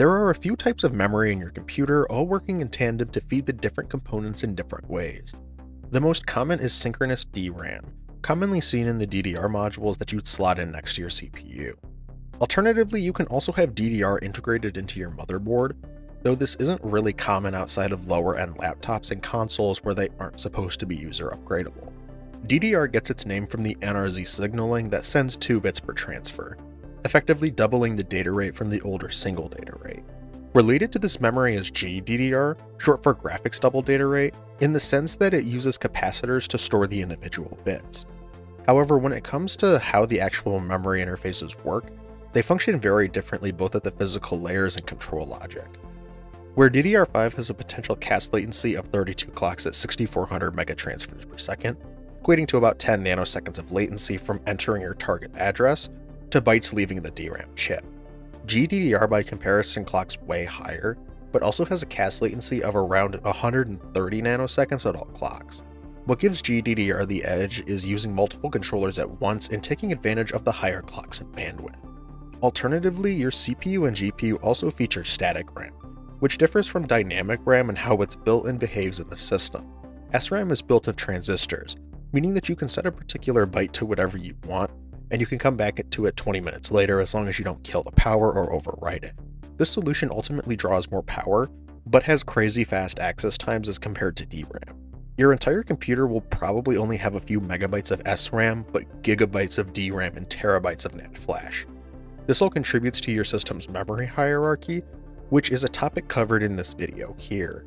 There are a few types of memory in your computer, all working in tandem to feed the different components in different ways. The most common is synchronous DRAM, commonly seen in the DDR modules that you'd slot in next to your CPU. Alternatively, you can also have DDR integrated into your motherboard, though this isn't really common outside of lower end laptops and consoles where they aren't supposed to be user upgradable. DDR gets its name from the NRZ signaling that sends 2 bits per transfer, effectively doubling the data rate from the older single data rate. Related to this memory is GDDR, short for graphics double data rate, in the sense that it uses capacitors to store the individual bits. However, when it comes to how the actual memory interfaces work, they function very differently both at the physical layers and control logic. Where DDR5 has a potential CAS latency of 32 clocks at 6400 megatransfers per second, equating to about 10 nanoseconds of latency from entering your target address to bytes leaving the DRAM chip. GDDR by comparison clocks way higher, but also has a CAS latency of around 130 nanoseconds at all clocks. What gives GDDR the edge is using multiple controllers at once and taking advantage of the higher clocks and bandwidth. Alternatively, your CPU and GPU also feature static RAM, which differs from dynamic RAM in how it's built and behaves in the system. SRAM is built of transistors, meaning that you can set a particular byte to whatever you want, and you can come back to it 20 minutes later as long as you don't kill the power or overwrite it. This solution ultimately draws more power, but has crazy fast access times as compared to DRAM. Your entire computer will probably only have a few megabytes of SRAM, but gigabytes of DRAM and terabytes of NAND flash. This all contributes to your system's memory hierarchy, which is a topic covered in this video here.